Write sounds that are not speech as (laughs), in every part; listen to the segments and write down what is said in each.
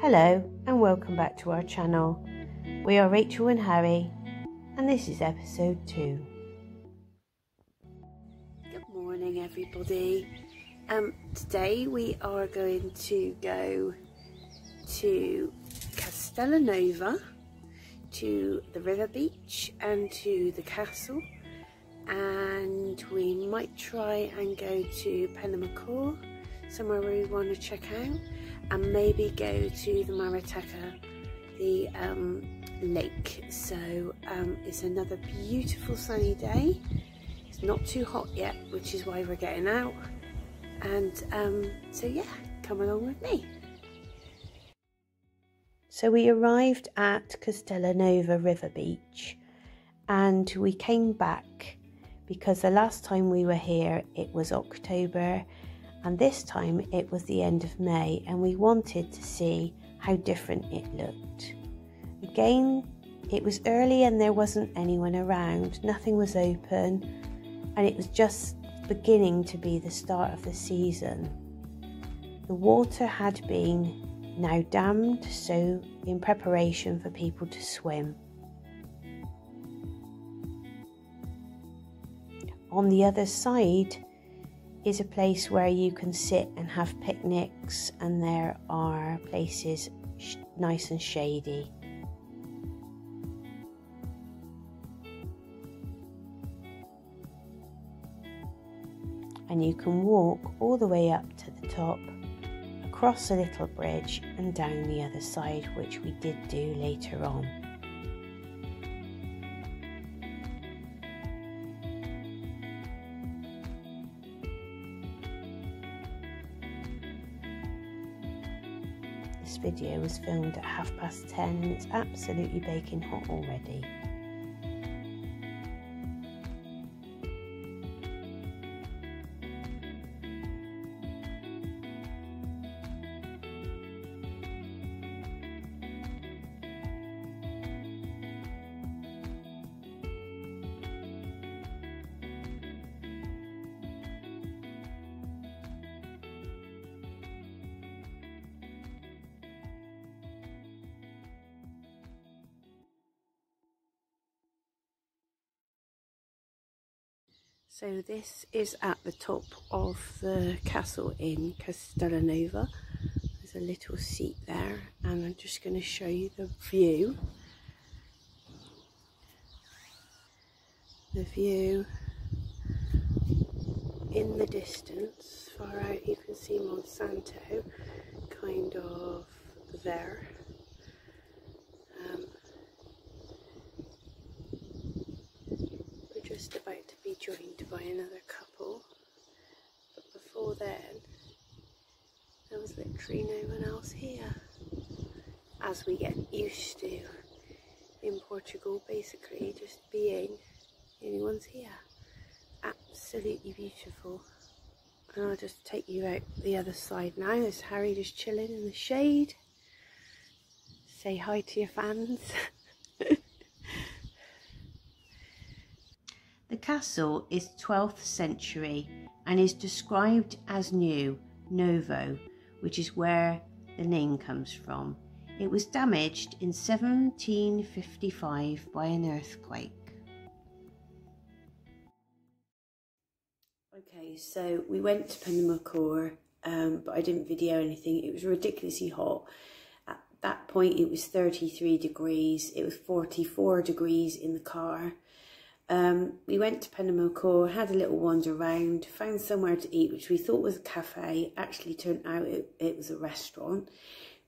Hello and welcome back to our channel. We are Rachel and Harry and this is episode 2. Good morning everybody. Um, today we are going to go to Castelo Novo, to the river beach and to the castle and we might try and go to Penamacor, somewhere we want to check out and maybe go to the Marateca, the um, lake. So um, it's another beautiful sunny day. It's not too hot yet, which is why we're getting out. And um, so yeah, come along with me. So we arrived at Castelo Novo River Beach and we came back because the last time we were here it was October and this time it was the end of May and we wanted to see how different it looked. Again, it was early and there wasn't anyone around, nothing was open, and it was just beginning to be the start of the season. The water had been now dammed, so in preparation for people to swim. On the other side, is a place where you can sit and have picnics, and there are places sh- nice and shady. And you can walk all the way up to the top, across a little bridge, and down the other side, which we did do later on. Video was filmed at half past 10 and it's absolutely baking hot already. So this is at the top of the castle in Castelo Novo. There's a little seat there and I'm just going to show you the view. The view in the distance, far out you can see Monsanto kind of there. Um, we're just about to be joined by another couple, but before then, there was literally no one else here, as we get used to in Portugal, basically just being the only ones here. Absolutely beautiful. And I'll just take you out the other side now. There's Harry just chilling in the shade. Say hi to your fans. (laughs) The castle is 12th century and is described as new, Novo, which is where the name comes from. It was damaged in 1755 by an earthquake. Okay, so we went to Penamacor, um, but I didn't video anything. It was ridiculously hot. At that point, it was 33 degrees. It was 44 degrees in the car. Um, we went to Penamacor, had a little wander around, found somewhere to eat, which we thought was a cafe. Actually, turned out it, it was a restaurant.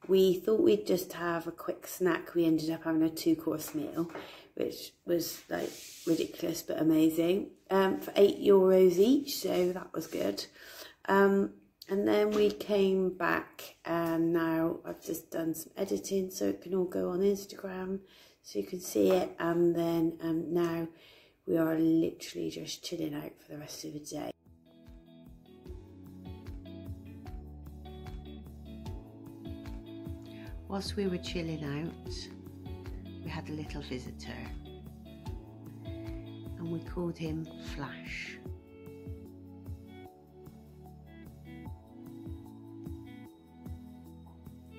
We thought we'd just have a quick snack. We ended up having a two-course meal, which was like ridiculous but amazing. Um, for eight euros each, so that was good. Um, and then we came back, and now I've just done some editing so it can all go on Instagram, so you can see it. And then um, now we are literally just chilling out for the rest of the day. Whilst we were chilling out, we had a little visitor and we called him Flash.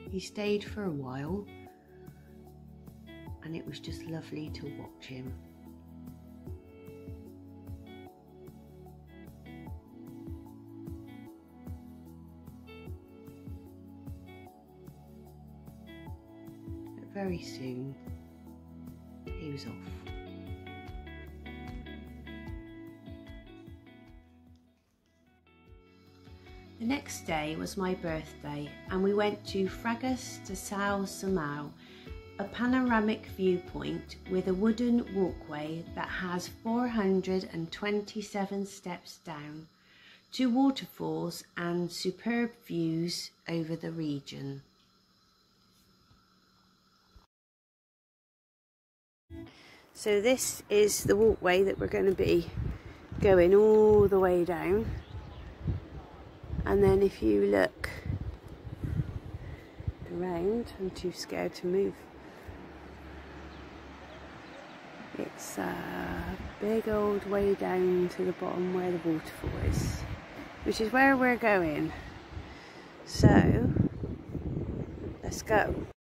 He stayed for a while and it was just lovely to watch him. Very soon he was off. The next day was my birthday and we went to Fragas de São Simão, a panoramic viewpoint with a wooden walkway that has 427 steps down, two waterfalls and superb views over the region. So this is the walkway that we're going to be going all the way down. And then if you look around I'm too scared to move. It's a big old way down to the bottom where the waterfall is which is where we're going. So let's go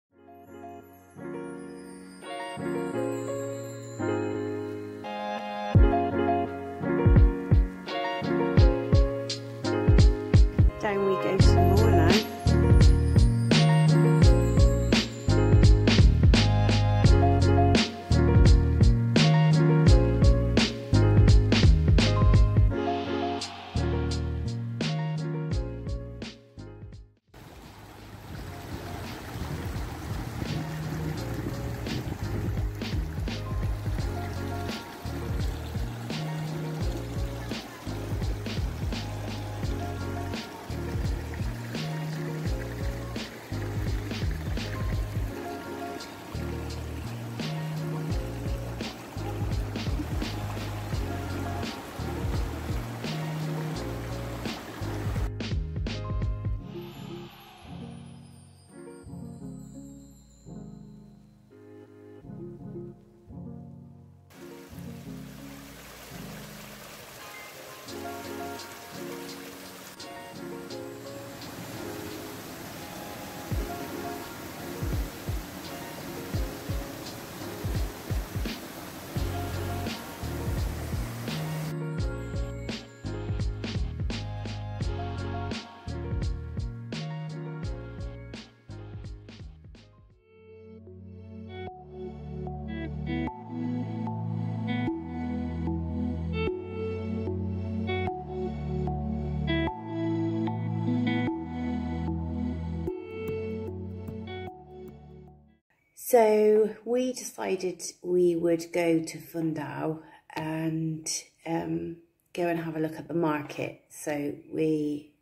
Bye. So we decided we would go to Fundão and um, go and have a look at the market. So we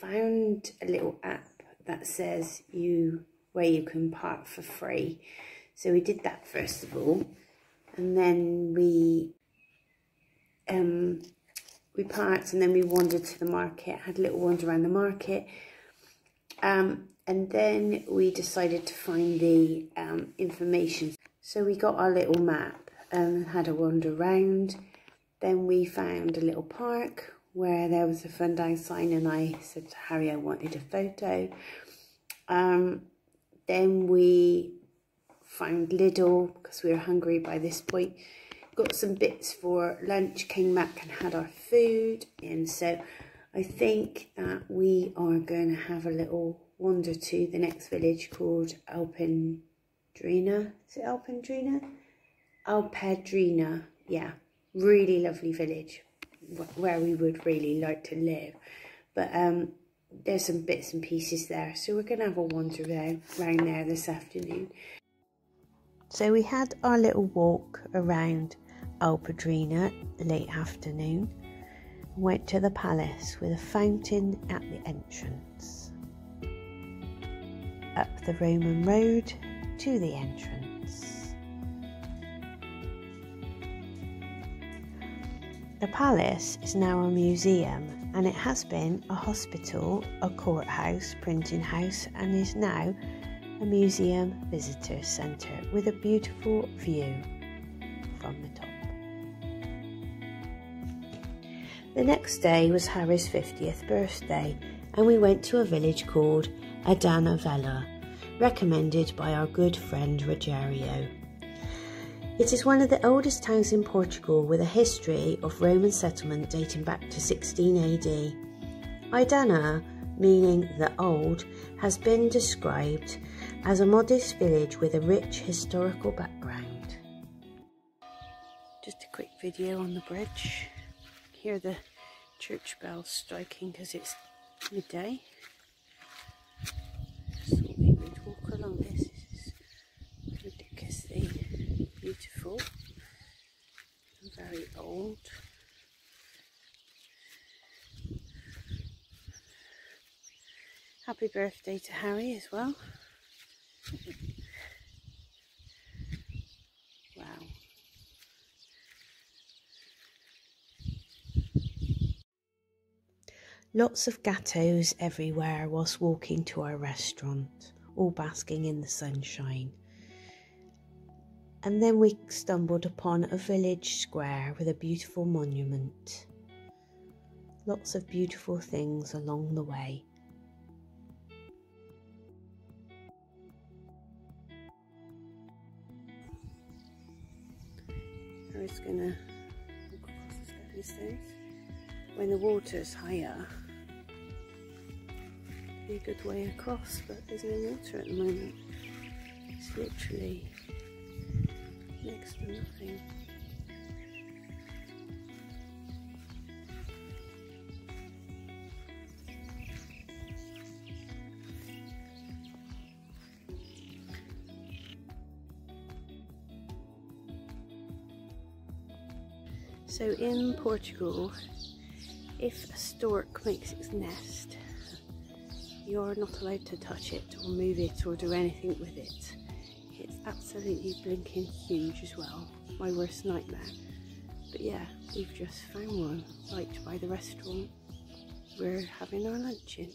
found a little app that says you where you can park for free. So we did that first of all, and then we um, we parked and then we wandered to the market, had a little wander around the market. Um, and then we decided to find the um, information. So we got our little map and had a wander around. Then we found a little park where there was a Fundão sign and I said to Harry I wanted a photo. Um, then we found Lidl because we were hungry by this point. Got some bits for lunch, came back and had our food. And so I think that we are going to have a little wander to the next village called Alpendrina. Is it Alpendrina? Alpedrina, yeah. Really lovely village where we would really like to live. But um, there's some bits and pieces there. So we're going to have a wander around, around there this afternoon. So we had our little walk around Alpedrina late afternoon. Went to the palace with a fountain at the entrance up the Roman road to the entrance. The palace is now a museum and it has been a hospital, a courthouse, printing house, and is now a museum visitor centre with a beautiful view from the top. The next day was Harry's 50th birthday, and we went to a village called Idanha-a-Velha, recommended by our good friend Rogerio. It is one of the oldest towns in Portugal with a history of Roman settlement dating back to 16 AD. Idanha, meaning the old, has been described as a modest village with a rich historical background. Just a quick video on the bridge. Hear the church bells striking because it's midday. So we would walk along this. Beautiful very old. Happy birthday to Harry as well. Lots of gatos everywhere whilst walking to our restaurant, all basking in the sunshine. And then we stumbled upon a village square with a beautiful monument. Lots of beautiful things along the way. I was gonna walk across the stairs. When the water's higher, be a good way across, but there's no water at the moment. It's literally next to nothing. So in Portugal, if a stork makes its nest, you're not allowed to touch it or move it or do anything with it. It's absolutely blinking huge as well. My worst nightmare. But yeah, we've just found one right by the restaurant we're having our lunch in.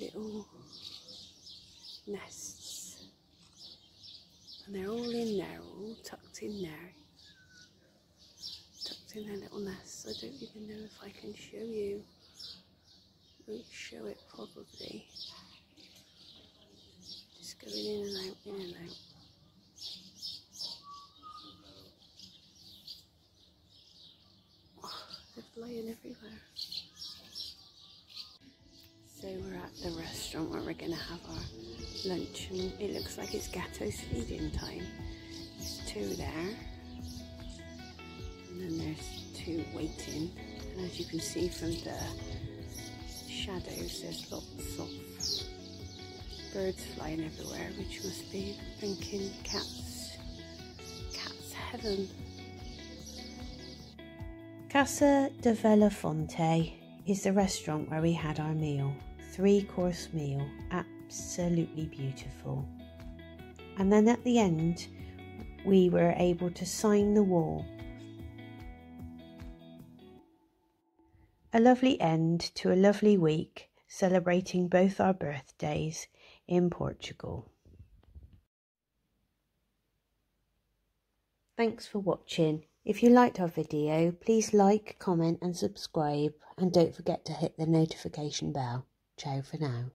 Little nests. And they're all in there, all tucked in there in their little nests. I don't even know if I can show you. Won't show it probably. Just going in and out, in and out. Oh, (sighs) they're flying everywhere. So we're at the restaurant where we're going to have our lunch and it looks like it's Gato's feeding time. There's two there and then there's two waiting and as you can see from the shadows there's lots of birds flying everywhere which must be thinking cats cats heaven. Casa de Fonte is the restaurant where we had our meal. Three course meal absolutely beautiful. And then at the end we were able to sign the wall A lovely end to a lovely week celebrating both our birthdays in Portugal. Thanks for watching. If you liked our video, please like, comment and subscribe and don't forget to hit the notification bell. Ciao for now.